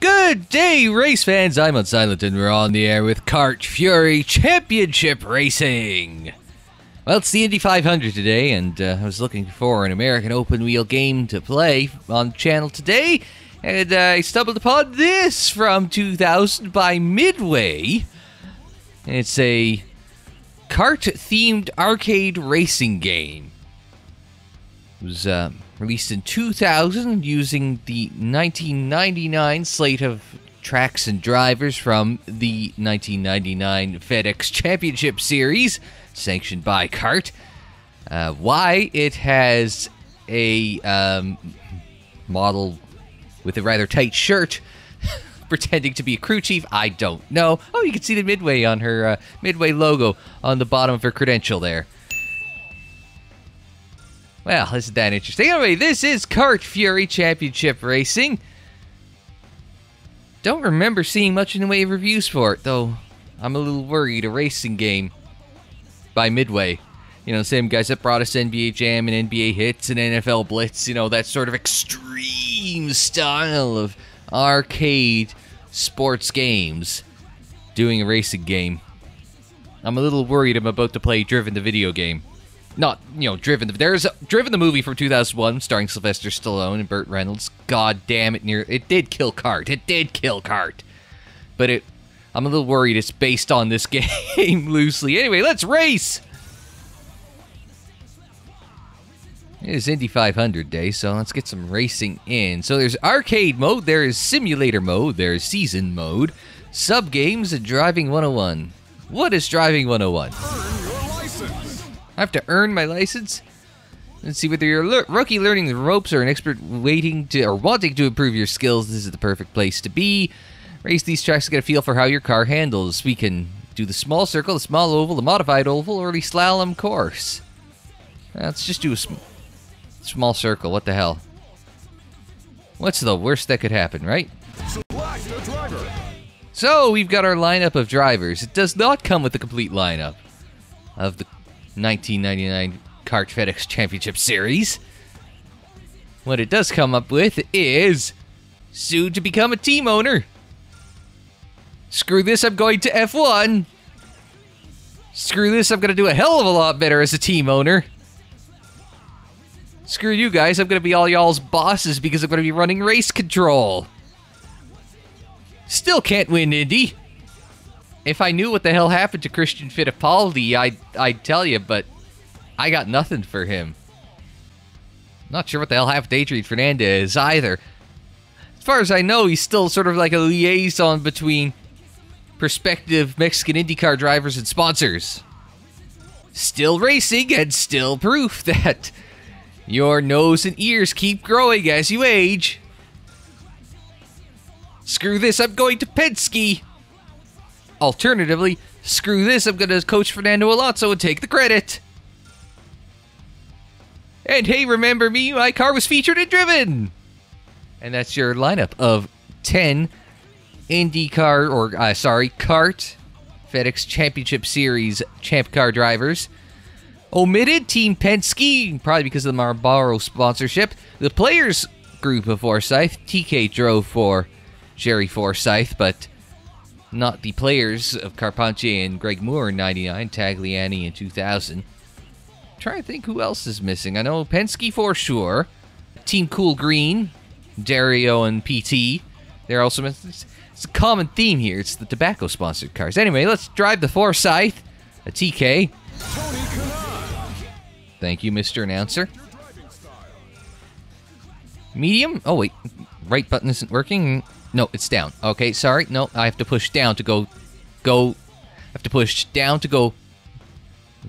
Good day, race fans. I'm Unsilent and we're on the air with CART Fury Championship Racing. Well, it's the Indy 500 today, and uh, I was looking for an American open wheel game to play on channel today, and uh, I stumbled upon this from 2000 by Midway. It's a CART themed arcade racing game. It was uh, released in 2000 using the 1999 slate of tracks and drivers from the 1999 FedEx Championship Series, sanctioned by CART. Uh, why it has a um, model with a rather tight shirt pretending to be a crew chief, I don't know. Oh, you can see the Midway on her uh, Midway logo on the bottom of her credential there. Well, isn't that interesting? Anyway, this is CART Fury Championship Racing. Don't remember seeing much in the way of reviews for it, though. I'm a little worried. A racing game by Midway. You know, same guys that brought us NBA Jam and NBA Hitz and NFL Blitz. You know, that sort of extreme style of arcade sports games doing a racing game. I'm a little worried I'm about to play Driven the video game not you know driven there's driven the movie from 2001 starring sylvester stallone and burt reynolds. God damn it near it did kill CART. It did kill CART. But it i'm a little worried it's based on this game loosely. Anyway let's race! It is indy 500 day so let's get some racing in. So there's arcade mode there is simulator mode there's season mode. Sub games and driving 101 what is driving 101 I have to earn my license. Let's see whether you're a rookie learning the ropes or an expert waiting to or wanting to improve your skills. This is the perfect place to be. Race these tracks to get a feel for how your car handles. We can do the small circle, the small oval, the modified oval, or the slalom course. Uh, let's just do a sm small circle. What the hell? What's the worst that could happen, right? So we've got our lineup of drivers. It does not come with a complete lineup of the 1999 CART FedEx Championship Series. What it does come up with is soon to become a team owner. Screw this, I'm going to F1. Screw this, I'm going to do a hell of a lot better as a team owner. Screw you guys, I'm going to be all y'all's bosses because I'm going to be running race control. Still can't win Indy if I knew what the hell happened to Christian Fittipaldi, I'd, I'd tell you, but I got nothing for him. Not sure what the hell happened to Adrian Fernandez either. As far as I know, he's still sort of like a liaison between prospective Mexican IndyCar drivers and sponsors. Still racing and still proof that your nose and ears keep growing as you age. Screw this, I'm going to Penske. Alternatively, screw this, I'm going to coach Fernando Alonso and take the credit. And hey, remember me? My car was featured and driven. And that's your lineup of 10 IndyCar, or uh, sorry, CART FedEx Championship Series Champ Car drivers. Omitted Team Penske, probably because of the Marlboro sponsorship. The Player's group of Forsythe, TK drove for Gerry Forsythe, but not the Player's of Carpentier and Greg Moore in 99, Tagliani in 2000. I'm trying to think who else is missing. I know Penske for sure. Team KOOL Green, Dario and PT. They're also missing. It's a common theme here. It's the tobacco sponsored cars. Anyway, let's drive the Forsythe, a TK. Thank you, Mr. Announcer. Medium? Oh, wait. Right button isn't working. No, it's down. Okay, sorry. No, I have to push down to go... Go... I have to push down to go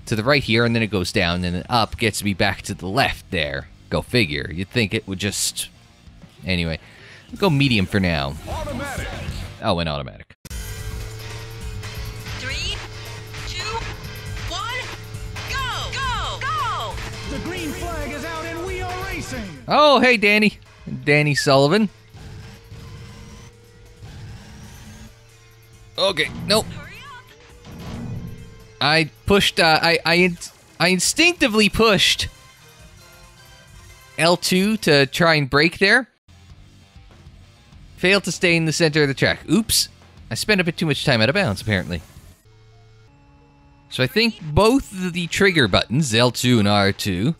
to the right here, and then it goes down, and then up gets me back to the left there. Go figure. You'd think it would just... Anyway, go medium for now. Automatic. Oh, and automatic. Three, two, one, go! Go! Go! The green flag is out and we are racing! Oh, hey, Danny. Danny Sullivan. Okay, nope. I pushed, uh, I, I, I instinctively pushed L2 to try and break there. Failed to stay in the center of the track. Oops. I spent a bit too much time out of bounds, apparently. So I think both of the trigger buttons, L2 and R2,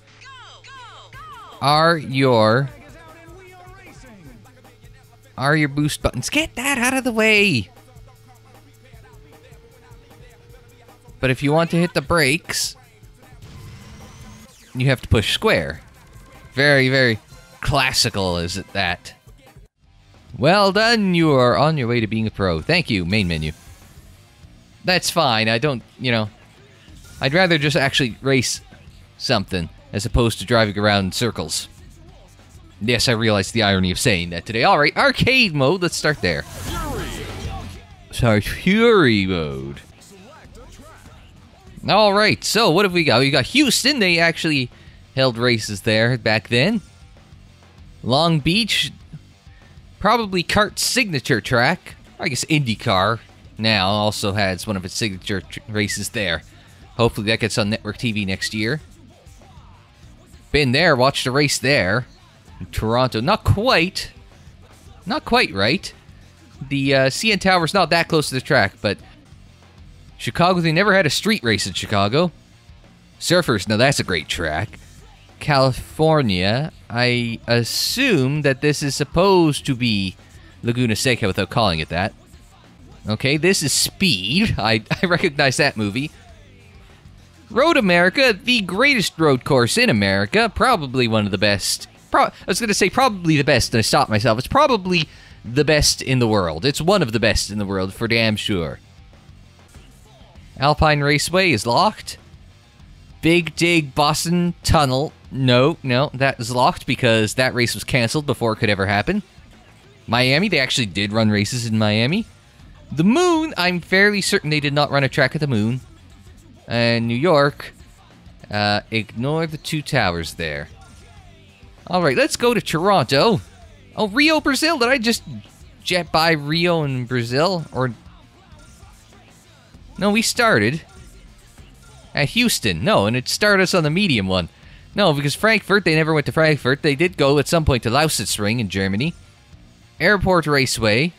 are your are your boost buttons. Get that out of the way. But if you want to hit the brakes, you have to push square. Very, very classical, is it that? Well done, you are on your way to being a pro. Thank you, main menu. That's fine, I don't, you know, I'd rather just actually race something as opposed to driving around in circles. Yes, I realize the irony of saying that today. Alright, arcade mode, let's start there. Sorry, Fury mode. Alright, so what have we got? We got Houston, they actually held races there back then. Long Beach, probably CART's signature track. I guess IndyCar now also has one of its signature tr- races there. Hopefully that gets on network TV next year. Been there, watched a race there. In Toronto, not quite. Not quite right. The uh, CN Tower's not that close to the track, but Chicago, they never had a street race in Chicago. Surfers, now that's a great track. California, I assume that this is supposed to be Laguna Seca without calling it that. Okay, this is Speed. I, I recognize that movie. Road America, the greatest road course in America, probably one of the best. Pro- I was going to say probably the best, and I stopped myself. It's probably the best in the world. It's one of the best in the world, for damn sure. Alpine Raceway is locked. Big Dig Boston Tunnel. No, no, that is locked because that race was canceled before it could ever happen. Miami, they actually did run races in Miami. The Moon, I'm fairly certain they did not run a track at the Moon. And New York, uh, ignore the two towers there. All right, let's go to Toronto. Oh, Rio, Brazil. Did I just jet by Rio and Brazil? Or. No, we started at Houston. No, and it started us on the medium one. No, because Frankfurt, they never went to Frankfurt. They did go at some point to Lausitzring in Germany. Airport Raceway.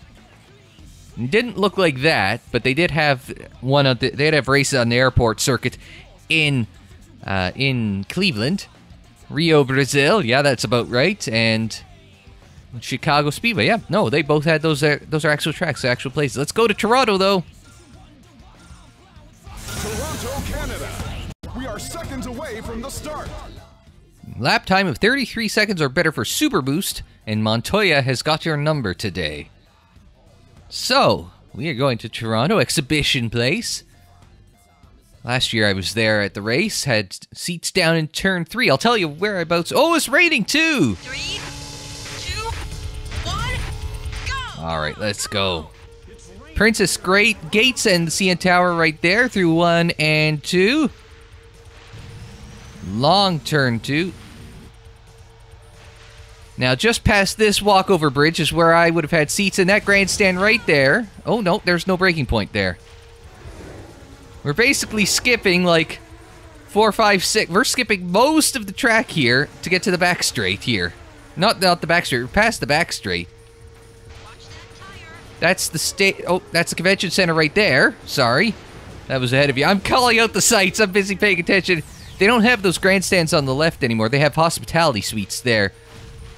Didn't look like that, but they did have one of the, they did have races on the airport circuit in uh, in Cleveland, Rio, Brazil. Yeah, that's about right. And Chicago Speedway. Yeah, no, they both had those. Are, those are actual tracks, actual places. Let's go to Toronto though. Start. Lap time of 33 seconds or better for Super Boost, and Montoya has got your number today. So, we are going to Toronto Exhibition Place. Last year I was there at the race, had seats down in turn three. I'll tell you whereabouts. Oh, it's raining too! Three, two, one, go! All right, let's go. Princess Great Gates and the CN Tower right there through one and two. Long turn two. Now, just past this walkover bridge is where I would have had seats in that grandstand right there. Oh, no, there's no breaking point there. We're basically skipping like four, five, six. We're skipping most of the track here to get to the back straight here. Not, not the back straight, past the back straight. That's the state. Oh, that's the convention center right there. Sorry, that was ahead of you. I'm calling out the sites. I'm busy paying attention. They don't have those grandstands on the left anymore. They have hospitality suites there,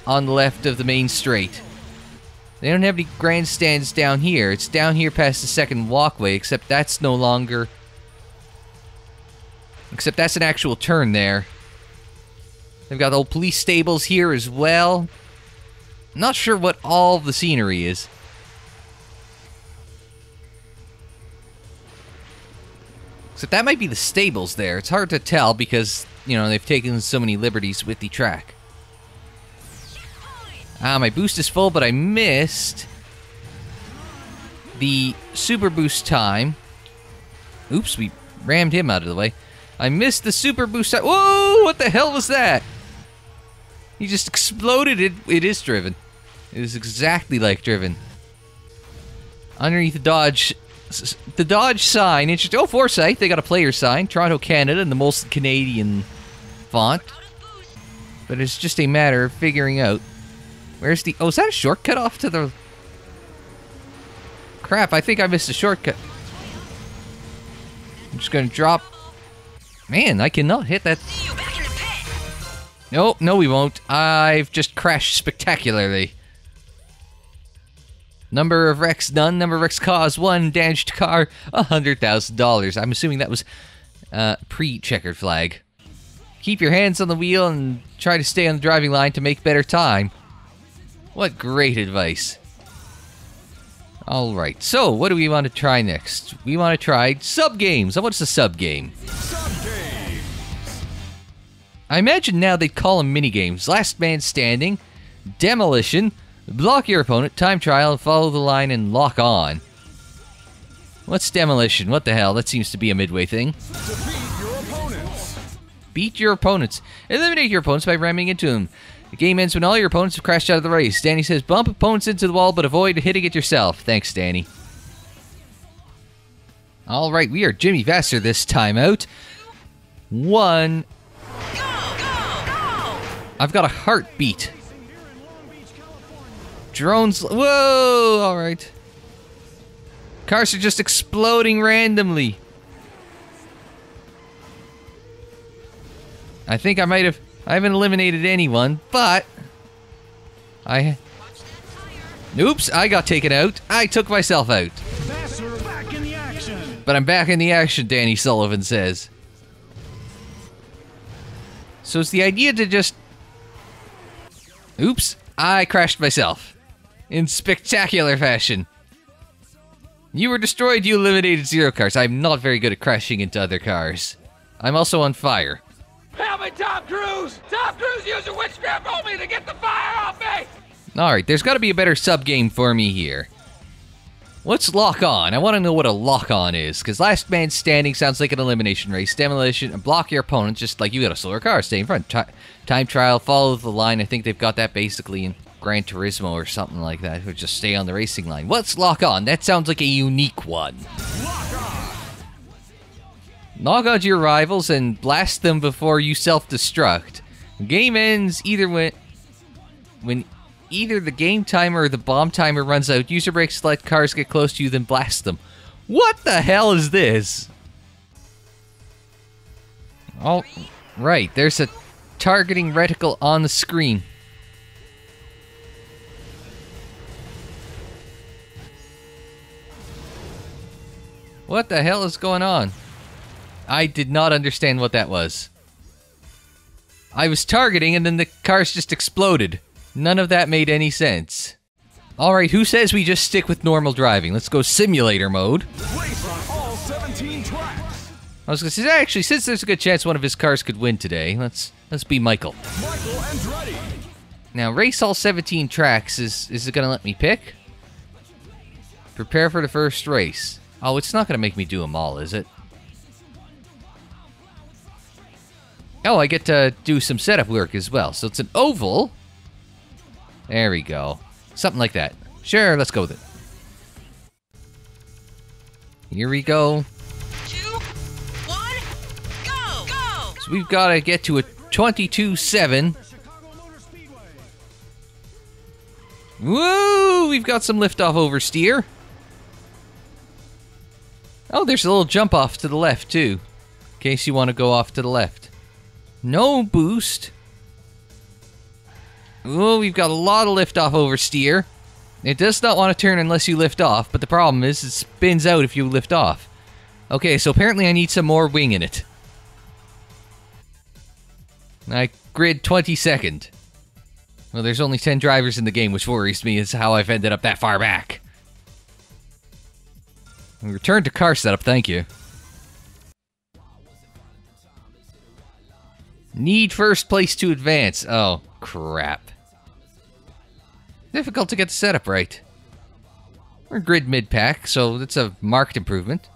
on the left of the main straight. They don't have any grandstands down here. It's down here past the second walkway. Except that's no longer. Except that's an actual turn there. They've got old police stables here as well. Not sure what all the scenery is. Except that might be the stables there. It's hard to tell because, you know, they've taken so many liberties with the track. Ah, my boost is full, but I missed the super boost time. Oops, we rammed him out of the way. I missed the super boost time. Whoa, what the hell was that? He just exploded. It, it is driven. It is exactly like driven. Underneath the Dodge, the Dodge sign. Interesting. Oh, Forsythe. They got a player sign. Toronto, Canada, in the most Canadian font. Out of boost. But it's just a matter of figuring out where's the. Oh, is that a shortcut off to the Crap, I think I missed a shortcut. I'm just gonna drop. Man, I cannot hit that. See you back in the pit. No, no, we won't. I've just crashed spectacularly. Number of wrecks none. Number of wrecks caused one. Damaged car hundred thousand dollars. I'm assuming that was uh, pre-checkered flag. Keep your hands on the wheel and try to stay on the driving line to make better time. What great advice. All right. So, what do we want to try next? We want to try sub games. What's a sub game? Sub-game. I imagine now they'd call them mini games. Last man standing, demolition, block your opponent, time trial, follow the line, and lock on. What's demolition? What the hell? That seems to be a midway thing. Beat your opponents. Eliminate your opponents by ramming into them. The game ends when all your opponents have crashed out of the race. Danny says, bump opponents into the wall, but avoid hitting it yourself. Thanks, Danny. All right, we are Jimmy Vasser this time out. One. Go, go, go. I've got a heartbeat. Drones. Whoa! All right. Cars are just exploding randomly. I think I might have. I haven't eliminated anyone, but. I. Oops, I got taken out. I took myself out. But I'm back in the action, Danny Sullivan says. So it's the idea to just. Oops, I crashed myself. In spectacular fashion. You were destroyed, you eliminated zero cars. I'm not very good at crashing into other cars. I'm also on fire. Help me, Tom Cruise! Tom Cruise used a witchcraft on me to get the fire off me! Alright, there's gotta be a better sub game for me here. What's lock on? I want to know what a lock on is, because last man standing sounds like an elimination race. Demolition and block your opponent, just like you got a slower car, stay in front. Ti time trial, follow the line. I think they've got that basically in Gran Turismo or something like that, or just stay on the racing line. What's lock on? That sounds like a unique one. On to your rivals and blast them before you self-destruct. Game ends either when when either the game timer or the bomb timer runs out. User breaks Let cars get close to you, then blast them. What the hell is this? Oh, right. There's a targeting reticle on the screen. What the hell is going on? I did not understand what that was. I was targeting and then the cars just exploded. None of that made any sense. Alright, who says we just stick with normal driving? Let's go simulator mode. Race on all 17 tracks. I was gonna say, actually, since there's a good chance one of his cars could win today, let's let's be Michael. Michael. Now, race all 17 tracks. Is is it gonna let me pick? Prepare for the first race. Oh, it's not gonna make me do them all, is it? Oh, I get to do some setup work as well. So it's an oval. There we go. Something like that. Sure, let's go with it. Here we go. Two, one, go, go. So we've got to get to a 22-7. Woo! We've got some liftoff oversteer. Oh, there's a little jump off to the left, too. In case you want to go off to the left. No boost. Oh, we've got a lot of liftoff oversteer. It does not want to turn unless you lift off, but the problem is it spins out if you lift off. Okay, so apparently I need some more wing in it. I grid 22nd. Well, there's only 10 drivers in the game, which worries me, is how I've ended up that far back. Return to car setup, thank you. Need first place to advance. Oh, crap. Difficult to get the setup right. We're grid mid pack, so that's a marked improvement.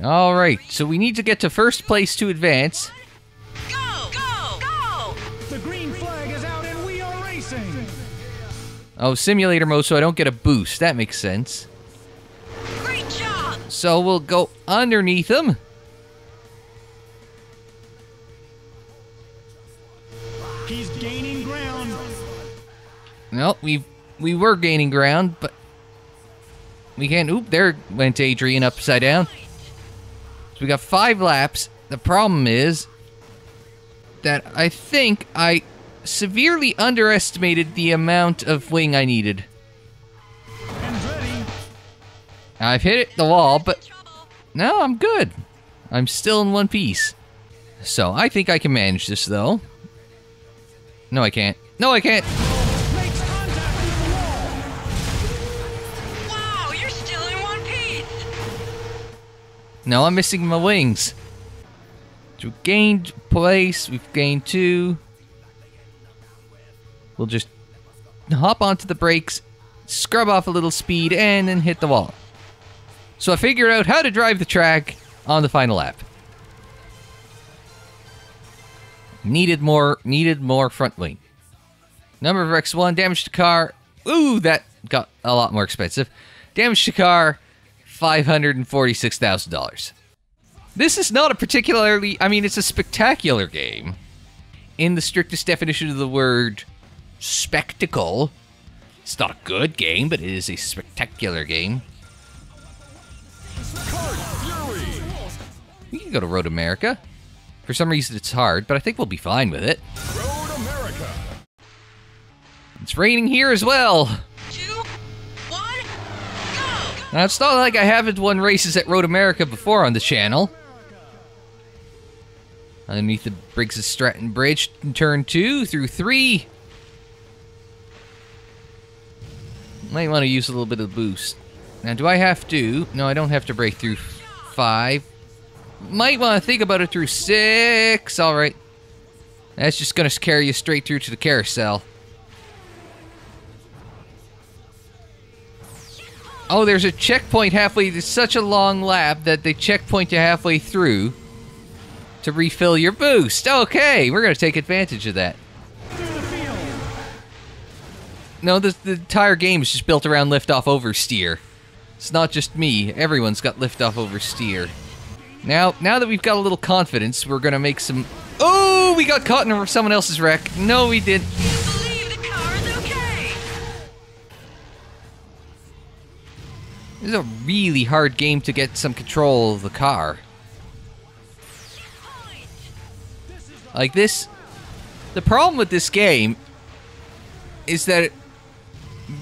Alright, so we need to get to first place to advance. Oh, simulator mode, so I don't get a boost. That makes sense. Great job. So we'll go underneath him. He's gaining ground. No, we we were gaining ground, but we can't. Oop! There went Adrian upside down. So we got five laps. The problem is that I think I severely underestimated the amount of wing I needed. I've hit it, the wall, but no, I'm good. I'm still in one piece. So I think I can manage this, though. No, I can't. No, I can't. makes contact with the wall. Wow, you're still in one piece. No, I'm missing my wings. So we've gained place. We've gained two. We'll just hop onto the brakes, scrub off a little speed, and then hit the wall. So I figured out how to drive the track on the final lap. Needed more. Needed more front wing. Number of X1 damage to car. Ooh, that got a lot more expensive. Damage to car, five hundred and forty-six thousand dollars. This is not a particularly. I mean, it's a spectacular game, in the strictest definition of the word, spectacle. It's not a good game, but it is a spectacular game. We can go to Road America. For some reason, it's hard, but I think we'll be fine with it. Road America. It's raining here as well. Two, one, go. Now, it's not like I haven't won races at Road America before on the channel. Underneath the Briggs of Stratton Bridge in turn two through three. Might want to use a little bit of boost. Now, do I have to? No, I don't have to break through five. Might want to think about it through six. All right. That's just going to carry you straight through to the carousel. Oh, there's a checkpoint halfway. It's such a long lap that they checkpoint you halfway through to refill your boost. Okay, we're going to take advantage of that. No, the, the entire game is just built around liftoff oversteer. It's not just me. Everyone's got liftoff oversteer. Now, now that we've got a little confidence, we're to make some... Oh, we got caught in someone else's wreck. No, we didn't. This is a really hard game to get some control of the car. Like this, the problem with this game is that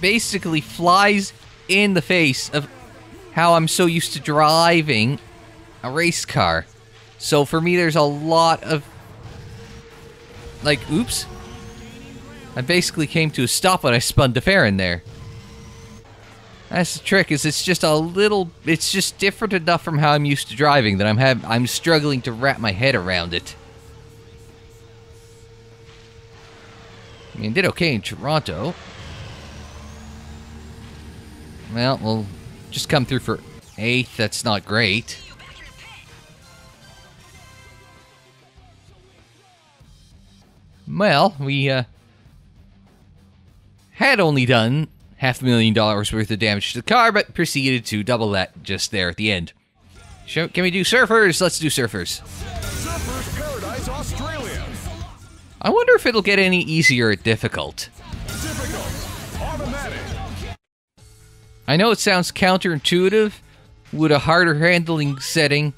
basically flies in the face of how I'm so used to driving a race car. So for me, there's a lot of like, oops. I basically came to a stop when I spun to in there. That's the trick. Is it's just a little. It's just different enough from how I'm used to driving that I'm have. I'm struggling to wrap my head around it. I mean, did okay in Toronto. Well, we'll just come through for eighth. That's not great. You back in the pit. Well, we uh, had only done half a million dollars worth of damage to the car, but proceeded to double that just there at the end. Show, can we do surfers? Let's do surfers. Surfers Paradise Australia. I wonder if it'll get any easier at. Difficult. I know it sounds counterintuitive, with a harder handling setting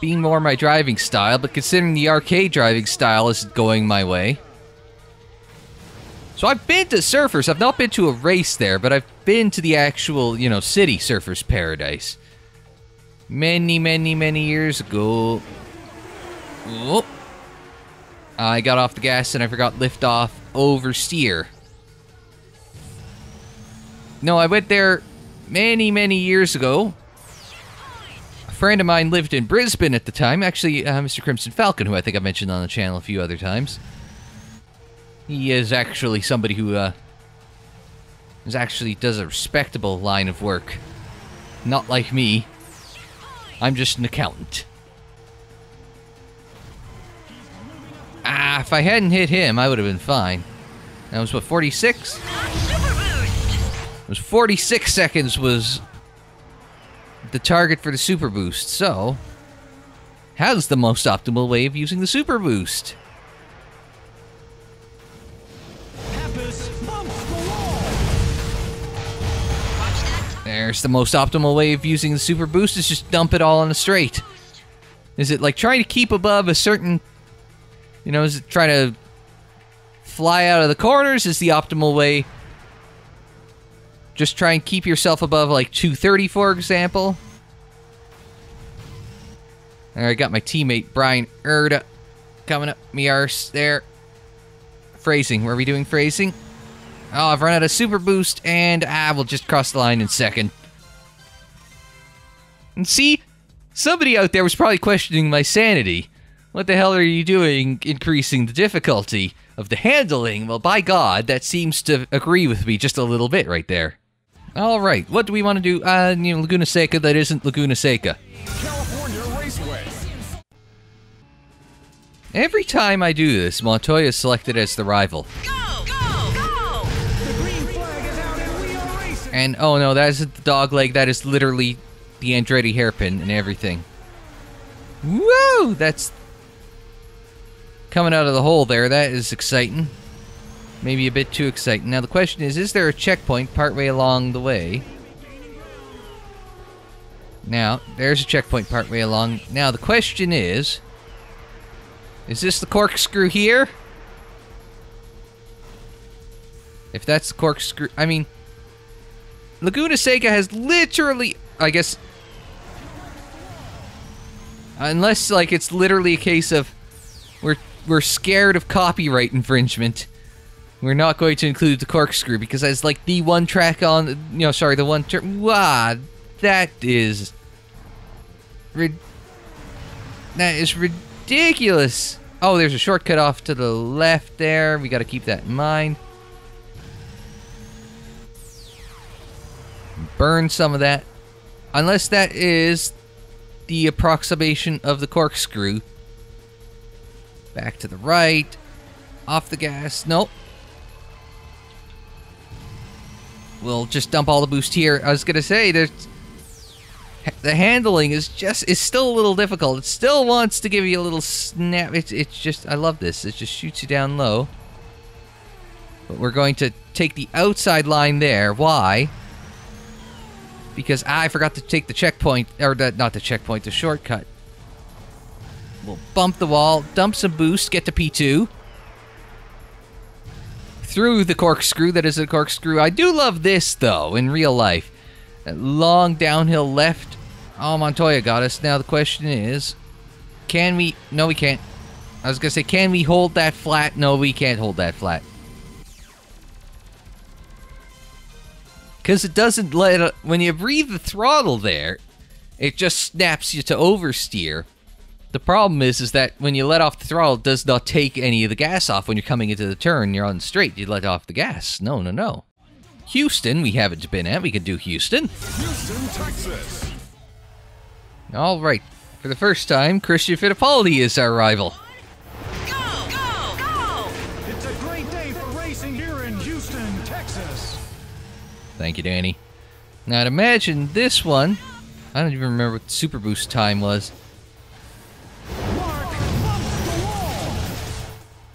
being more my driving style, but considering the arcade driving style isn't going my way. So I've been to Surfers. I've not been to a race there, but I've been to the actual, you know, city Surfers Paradise. Many, many, many years ago. Oh. I got off the gas and I forgot lift off oversteer. No, I went there many, many years ago. A friend of mine lived in Brisbane at the time. Actually, uh, Mr. Crimson Falcon, who I think I mentioned on the channel a few other times. He is actually somebody who uh, is actually does a respectable line of work. Not like me. I'm just an accountant. Ah, if I hadn't hit him, I would have been fine. That was what 46. It was 46 seconds was the target for the super boost. So, how's the most optimal way of using the super boost? There's the most optimal way of using the super boost is just dump it all on a straight. Is it like trying to keep above a certain, you know, is it trying to fly out of the corners is the optimal way just try and keep yourself above like 230, for example. I got my teammate Bryan Herta coming up me arse there. Phrasing. Were we doing phrasing? Oh, I've run out of super boost, and ah, we'll just cross the line in second. And see, somebody out there was probably questioning my sanity. What the hell are you doing increasing the difficulty of the handling? Well, by God, that seems to agree with me just a little bit right there. All right, what do we want to do? Uh, you know, Laguna Seca that isn't Laguna Seca. California Raceway. Every time I do this, Montoya is selected as the rival. Go! Go! Go! The green flag is out and we are racing. And oh no, that isn't the dog leg, that is literally the Andretti hairpin and everything. Woo! That's coming out of the hole there. That is exciting. Maybe a bit too exciting. Now the question is, is there a checkpoint partway along the way? Now, there's a checkpoint partway along. Now the question is, is this the corkscrew here? If that's the corkscrew, I mean, Laguna Seca has literally, I guess, unless like it's literally a case of we're we're scared of copyright infringement. We're not going to include the corkscrew because that's like the one track on, you know, sorry, the one ter- Wow, that is, that is ridiculous. Oh, there's a shortcut off to the left there. We got to keep that in mind. burn some of that. Unless that is the approximation of the corkscrew. Back to the right. Off the gas. Nope. We'll just dump all the boost here. I was gonna say there's the handling is just is still a little difficult. It still wants to give you a little snap. It's it's just I love this. It just shoots you down low. But we're going to take the outside line there. Why? because I forgot to take the checkpoint, or the, not the checkpoint, the shortcut. We'll bump the wall, dump some boost, get to P2. Through the corkscrew, that is a corkscrew. I do love this, though, in real life. Long downhill left. Oh, Montoya got us. Now the question is, can we... No, we can't. I was going to say, can we hold that flat? No, we can't hold that flat. because it doesn't let when you breathe the throttle there it just snaps you to oversteer the problem is is that when you let off the throttle it does not take any of the gas off when you're coming into the turn you're on straight you let off the gas no no no houston we haven't been at we can do houston Houston, Texas. all right for the first time christian fittipaldi is our rival Go! Go! Go! It's a great day for racing here in Houston, Texas. Thank you, Danny. Now, I'd imagine this one. I don't even remember what the Super Boost time was.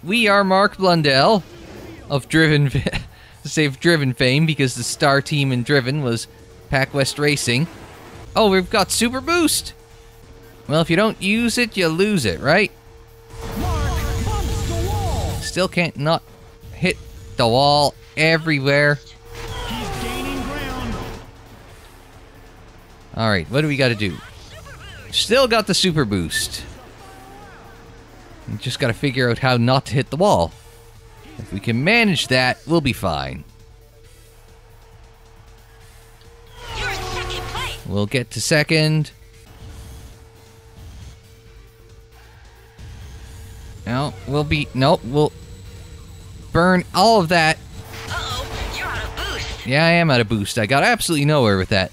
We are Mark Blundell of Driven, save Driven fame because the star team in Driven was Pac West Racing. Oh, we've got Super Boost. Well, if you don't use it, you lose it, right? Still can't not hit the wall everywhere. He's gaining ground. All right, what do we got to do? Still got the super boost. We just got to figure out how not to hit the wall. If we can manage that, we'll be fine. You're in second place. We'll get to second. No, we'll be nope. We'll burn all of that. You're out of boost. Yeah, I am out of boost. I got absolutely nowhere with that.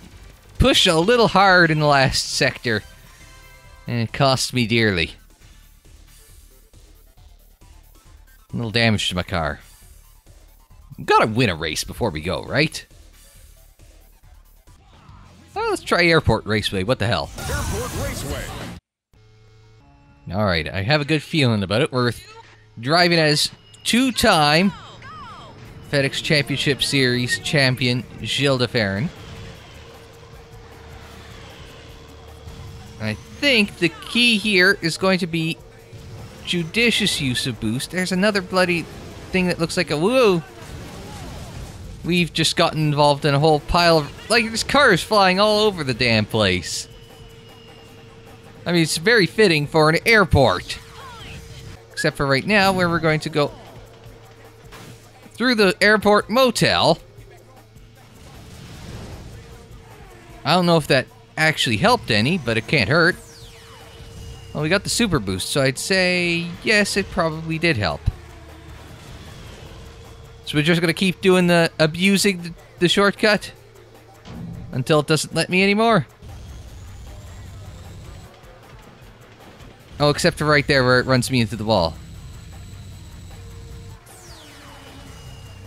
Push a little hard in the last sector, and it cost me dearly. A little damage to my car. We've gotta win a race before we go, right? Oh, let's try Airport Raceway. What the hell? Airport Raceway. All right, I have a good feeling about it. We're driving as two-time FedEx Championship Series champion Gil de Ferran. I think the key here is going to be judicious use of boost. There's another bloody thing that looks like a woo. We've just gotten involved in a whole pile of like there's cars flying all over the damn place. I mean, it's very fitting for an airport. Except for right now, where we're going to go through the airport motel. I don't know if that actually helped any, but it can't hurt. Well, we got the super boost, so I'd say yes, it probably did help. So we're just gonna keep doing the abusing the, the shortcut until it doesn't let me anymore. Oh, except for right there where it runs me into the wall.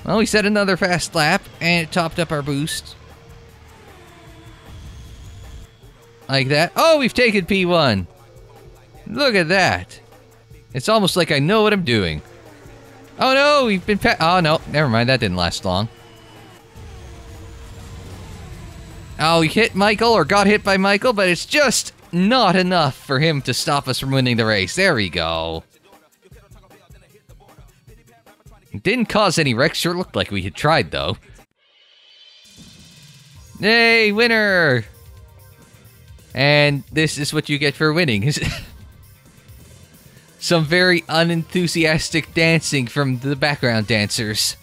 Well, we set another fast lap, and it topped up our boost. Like that. Oh, we've taken P1. Look at that. It's almost like I know what I'm doing. Oh no, we've been Oh no, never mind, that didn't last long. Oh, we hit Michael or got hit by Michael, but it's just not enough for him to stop us from winning the race. There we go. Didn't cause any wrecks, sure looked like we had tried though. Yay, winner! And this is what you get for winning. Some very unenthusiastic dancing from the background dancers.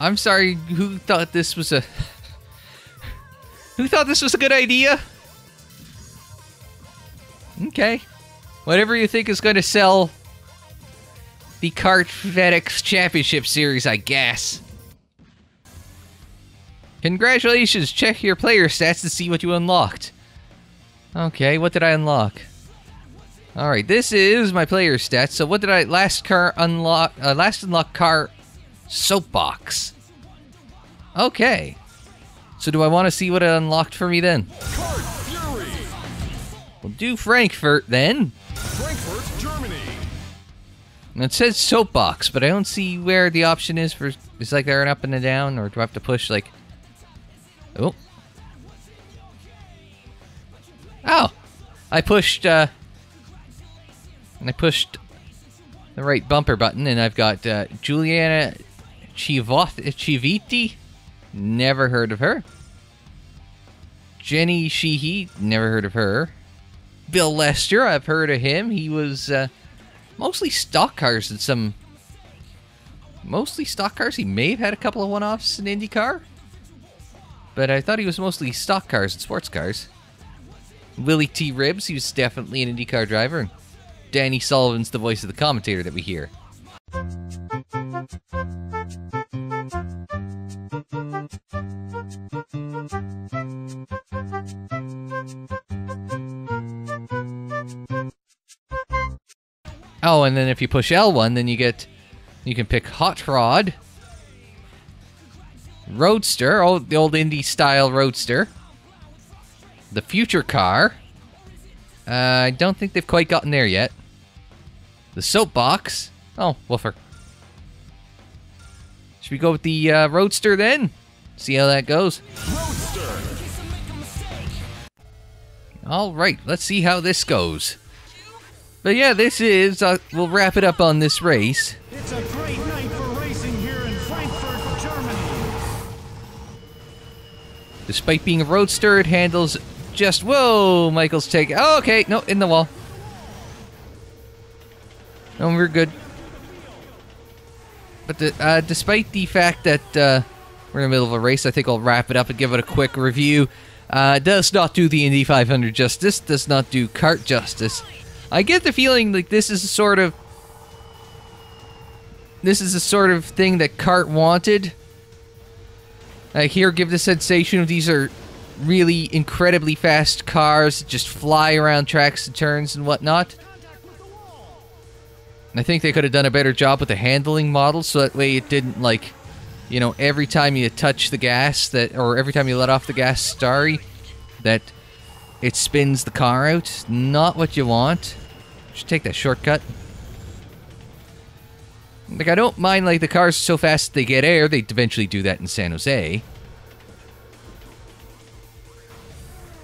I'm sorry, who thought this was a... who thought this was a good idea? Okay. Whatever you think is going to sell the CART FedEx Championship Series, I guess. Congratulations, check your player stats to see what you unlocked. Okay, what did I unlock? Alright, this is my player stats. So what did I last car unlock uh, last unlock car soapbox. Okay. So do I want to see what it unlocked for me then? We'll do Frankfurt then. Frankfurt, Germany. And it says soapbox, but I don't see where the option is for. Is like there an up and a down, or do I have to push like? Oh. Oh, I pushed. uh And I pushed the right bumper button, and I've got uh, Juliana Chivot Chiviti. Never heard of her. Jenny Sheehy. Never heard of her. Bill Lester. I've heard of him. He was. Uh, mostly stock cars and some mostly stock cars. He may have had a couple of one-offs in IndyCar, but I thought he was mostly stock cars and sports cars. Willy T. Ribbs, was definitely an IndyCar driver. And Danny Sullivan's the voice of the commentator that we hear. Oh, and then if you push L1, then you get you can pick Hot Rod, Roadster, oh the old Indy style Roadster, the Future Car. Uh, I don't think they've quite gotten there yet. The Soapbox. Oh, woofer. Should we go with the uh, Roadster then? See how that goes. Roadster. All right, let's see how this goes. But yeah, this is. Uh, we'll wrap it up on this race. It's a great night for racing here in Frankfurt, Germany. Despite being a roadster, it handles just. Whoa, Michael's taking. Oh, okay, no, in the wall. No, we're good. But the, uh, despite the fact that uh, we're in the middle of a race, I think I'll wrap it up and give it a quick review. Uh, does not do the Indy 500 justice. Does not do CART justice. I get the feeling like this is a sort of this is the sort of thing that CART wanted. I here give the sensation of these are really incredibly fast cars just fly around tracks and turns and whatnot. And I think they could have done a better job with the handling model so that way it didn't like you know every time you touch the gas that or every time you let off the gas starry that it spins the car out. Not what you want. Just take that shortcut. Like, I don't mind, like, the cars so fast they get air. They eventually do that in San Jose.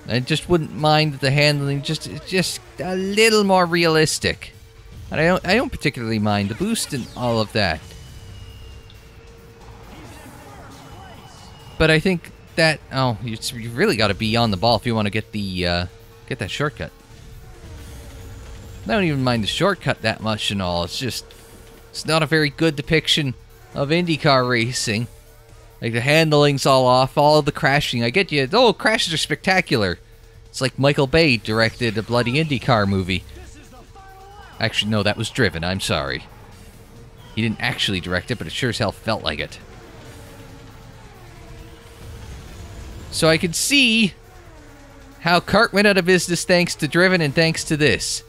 I just wouldn't mind the handling just just a little more realistic. And I don't I don't particularly mind the boost and all of that. But I think that oh, you you really got to be on the ball if you want to get the uh, get that shortcut. I don't even mind the shortcut that much and all. It's just it's not a very good depiction of IndyCar racing. Like the handling's all off, all the crashing. I get you. Oh, crashes are spectacular. It's like Michael Bay directed a bloody IndyCar movie. Actually, no, that was Driven. I'm sorry. He didn't actually direct it, but it sure as hell felt like it. So I could see how CART went out of business thanks to Driven and thanks to this.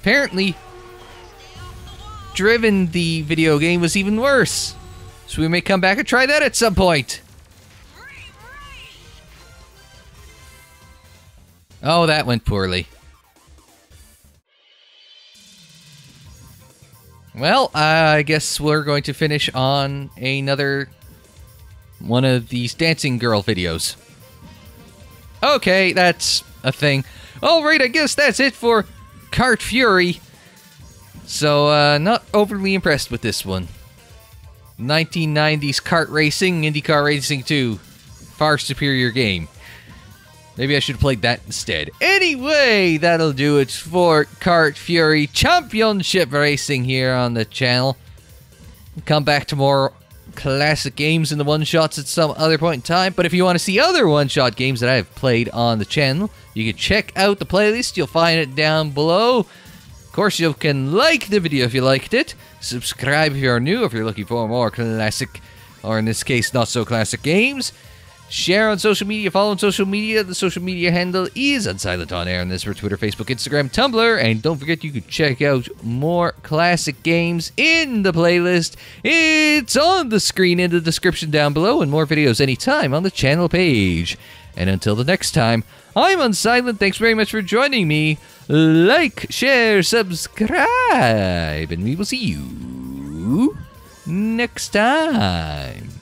Apparently, Driven, the video game, was even worse. So we may come back and try that at some point. Oh, that went poorly. Well, I guess we're going to finish on another one of these dancing girl videos. Okay, that's a thing. Alright, I guess that's it for CART Fury. So, uh, not overly impressed with this one. 1990s CART racing, IndyCar Racing 2. Far superior game. Maybe I should have played that instead. Anyway, that'll do it for CART Fury Championship Racing here on the channel. Come back to more classic games in the one shots at some other point in time. But if you want to see other one shot games that I have played on the channel, you can check out the playlist. You'll find it down below. Of course, you can like the video if you liked it. Subscribe if you're new, if you're looking for more classic, or in this case, not so classic games. Share on social media, follow on social media. The social media handle is Unsilent On Air, and this for Twitter, Facebook, Instagram, Tumblr. And don't forget, you can check out more classic games in the playlist. It's on the screen in the description down below, and more videos anytime on the channel page. And until the next time, I'm Unsilent. Thanks very much for joining me. Like, share, subscribe, and we will see you next time.